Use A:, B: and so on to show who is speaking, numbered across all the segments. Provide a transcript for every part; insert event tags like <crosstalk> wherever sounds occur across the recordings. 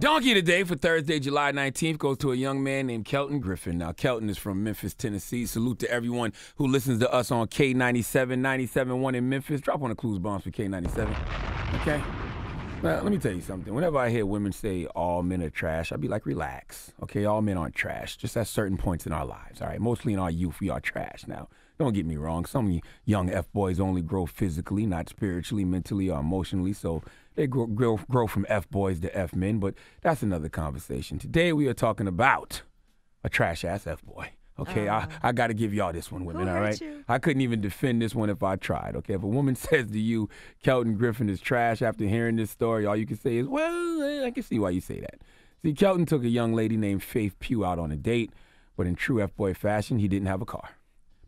A: Donkey today for Thursday, July 19th goes to a young man named Kelton Griffin. Now, Kelton is from Memphis, Tennessee. Salute to everyone who listens to us on K97, 97.1 in Memphis. Drop on the clues bombs for K97. Okay? Now, let me tell you something. Whenever I hear women say all men are trash, I'd be like, relax. Okay, all men aren't trash. Just at certain points in our lives, all right? Mostly in our youth, we are trash. Now, don't get me wrong. Some young F boys only grow physically, not spiritually, mentally, or emotionally. So they grow, grow, grow from F boys to F men, but that's another conversation. Today we are talking about a trash ass F boy. Okay, I, I got to give y'all this one, women.
B: Who
A: all right,
B: you?
A: I couldn't even defend this one if I tried. Okay, if a woman <laughs> says to you, Kelton Griffin is trash after hearing this story, all you can say is, well, eh, I can see why you say that. See, Kelton took a young lady named Faith Pugh out on a date, but in true F boy fashion, he didn't have a car.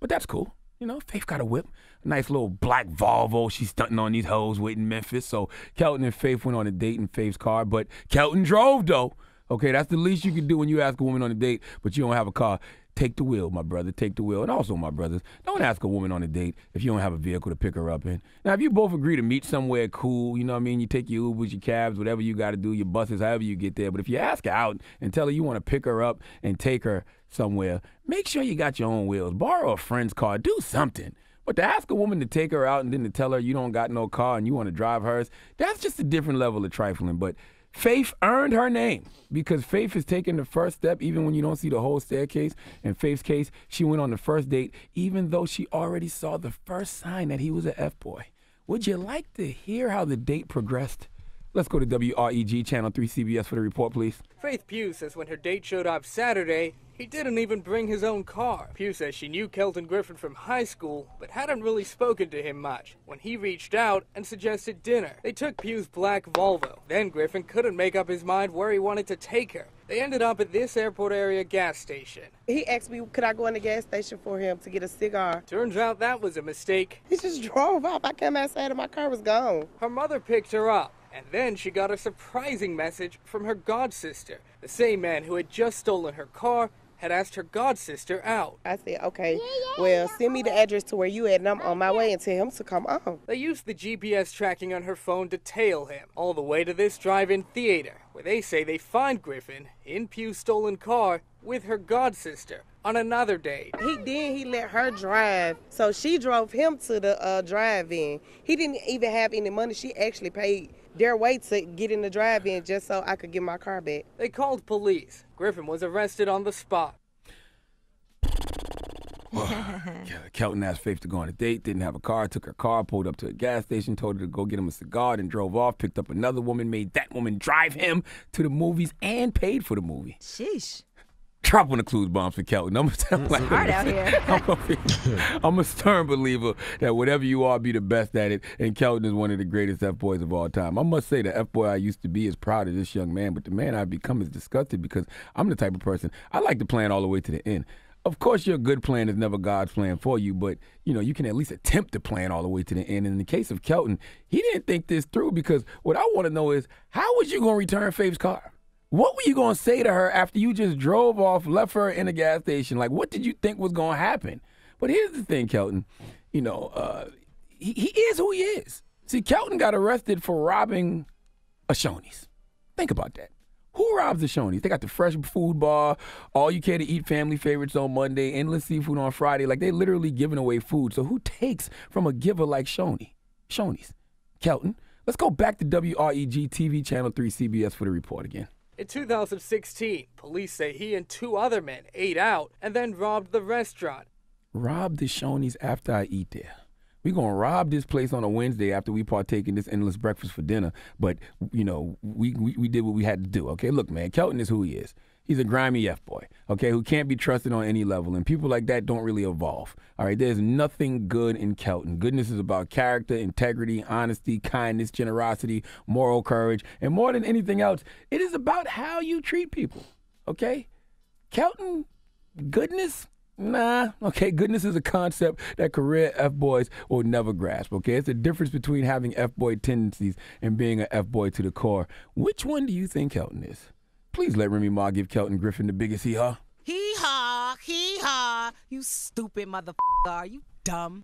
A: But that's cool. You know, Faith got a whip, a nice little black Volvo. She's stunting on these hoes with in Memphis. So Kelton and Faith went on a date in Faith's car, but Kelton drove though. Okay, that's the least you can do when you ask a woman on a date, but you don't have a car. Take the wheel, my brother. Take the wheel. And also, my brothers, don't ask a woman on a date if you don't have a vehicle to pick her up in. Now, if you both agree to meet somewhere cool, you know what I mean? You take your Ubers, your cabs, whatever you got to do, your buses, however you get there. But if you ask her out and tell her you want to pick her up and take her somewhere, make sure you got your own wheels. Borrow a friend's car. Do something. But to ask a woman to take her out and then to tell her you don't got no car and you want to drive hers, that's just a different level of trifling. But Faith earned her name because Faith is taking the first step even when you don't see the whole staircase. In Faith's case, she went on the first date even though she already saw the first sign that he was an F boy. Would you like to hear how the date progressed? Let's go to WREG Channel 3 CBS for the report, please.
C: Faith Pugh says when her date showed up Saturday, he didn't even bring his own car. Pugh says she knew Kelton Griffin from high school, but hadn't really spoken to him much when he reached out and suggested dinner. They took Pugh's black Volvo. Then Griffin couldn't make up his mind where he wanted to take her. They ended up at this airport area gas station.
D: He asked me, could I go in the gas station for him to get a cigar?
C: Turns out that was a mistake.
D: He just <laughs> drove off. I came outside and my car was gone.
C: Her mother picked her up, and then she got a surprising message from her god sister, The same man who had just stolen her car had asked her godsister out.
D: I said, okay, well, send me the address to where you at, and I'm on my way and tell him to come on.
C: They used the GPS tracking on her phone to tail him all the way to this drive-in theater, where they say they find Griffin in Pugh's stolen car with her godsister on another date.
D: He then he let her drive, so she drove him to the uh, drive-in. He didn't even have any money. She actually paid their way to get in the drive-in just so I could get my car back.
C: They called police. Griffin was arrested on the spot. <sighs>
A: Kelton asked Faith to go on a date, didn't have a car, took her car, pulled up to a gas station, told her to go get him a cigar, then drove off, picked up another woman, made that woman drive him to the movies and paid for the movie.
B: Sheesh.
A: Drop on the clues bombs for Kelton. I'm, I'm, like,
B: hard out here. <laughs>
A: I'm, a, <laughs> I'm a stern believer that whatever you are, be the best at it. And Kelton is one of the greatest F boys of all time. I must say, the F boy I used to be is proud of this young man, but the man I've become is disgusted because I'm the type of person I like to plan all the way to the end. Of course, your good plan is never God's plan for you, but you know you can at least attempt to plan all the way to the end. And in the case of Kelton, he didn't think this through because what I want to know is how was you going to return Faith's car? What were you going to say to her after you just drove off, left her in a gas station? Like, what did you think was going to happen? But here's the thing, Kelton. You know, uh, he, he is who he is. See, Kelton got arrested for robbing a Shoney's. Think about that. Who robs the Shoney's? They got the fresh food bar, all you care to eat family favorites on Monday, endless seafood on Friday. Like they literally giving away food. So who takes from a giver like Shoney? Shoney's. Kelton. Let's go back to WREG TV Channel 3 CBS for the report again.
C: In 2016, police say he and two other men ate out and then robbed the restaurant.
A: rob the Shoney's after I eat there. We gonna rob this place on a Wednesday after we partake in this endless breakfast for dinner. But you know, we, we we did what we had to do. Okay, look, man, Kelton is who he is. He's a grimy f boy. Okay, who can't be trusted on any level, and people like that don't really evolve. All right, there's nothing good in Kelton. Goodness is about character, integrity, honesty, kindness, generosity, moral courage, and more than anything else, it is about how you treat people. Okay, Kelton, goodness? Nah. Okay, goodness is a concept that career F boys will never grasp. Okay, it's the difference between having F boy tendencies and being an F boy to the core. Which one do you think Kelton is? Please let Remy Ma give Kelton Griffin the biggest hee haw.
B: Hee haw, hee haw. You stupid motherfucker. Are you dumb?